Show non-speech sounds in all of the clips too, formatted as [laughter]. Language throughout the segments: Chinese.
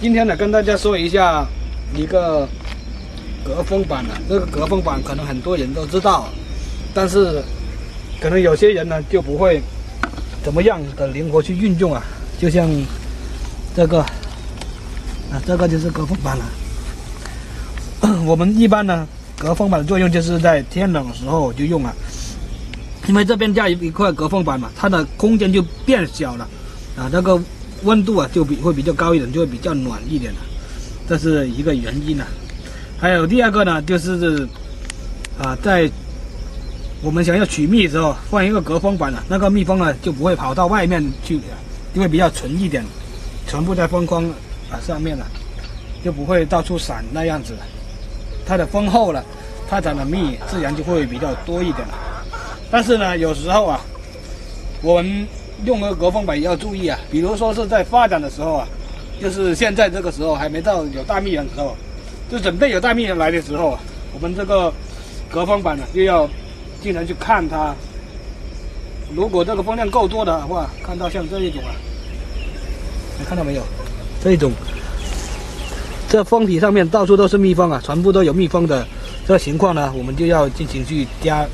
今天呢，跟大家说一下一个隔风板啊，这个隔风板可能很多人都知道，但是可能有些人呢就不会怎么样的灵活去运用啊，就像这个啊，这个就是隔风板了。[coughs] 我们一般呢，隔风板的作用就是在天冷的时候就用了，因为这边加一一块隔风板嘛，它的空间就变小了，啊，这个温度啊就比会比较高一点，就会比较暖一点了，这是一个原因呢。还有第二个呢，就是啊，在我们想要取蜜的时候，放一个隔风板了，那个蜜蜂呢就不会跑到外面去，就会比较纯一点，全部在蜂框啊上面了，就不会到处散那样子。它的蜂厚了，它产的蜜自然就会比较多一点了。但是呢，有时候啊，我们用个隔风板也要注意啊。比如说是在发展的时候啊，就是现在这个时候还没到有大蜜源的时候，就准备有大蜜源来的时候啊，我们这个隔风板呢就要经常去看它。如果这个风量够多的话，看到像这一种啊，你看到没有？这一种。这封皮上面到处都是蜜蜂啊，全部都有蜜蜂的这情况呢，我们就要进行去加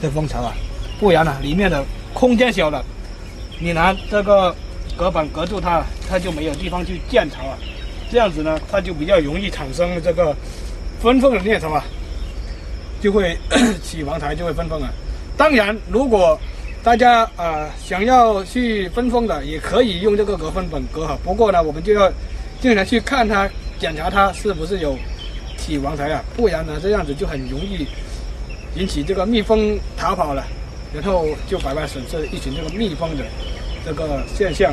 这蜂巢啊，不然呢，里面的空间小了，你拿这个隔板隔住它，它就没有地方去建巢啊，这样子呢，它就比较容易产生这个分蜂的孽巢啊，就会 [coughs] 起王台就会分蜂啊。当然，如果大家啊想要去分蜂的，也可以用这个隔分板隔好，不过呢，我们就要经常去看它。检查它是不是有起王台啊？不然呢，这样子就很容易引起这个蜜蜂逃跑了，然后就白白损失一群这个蜜蜂的这个现象。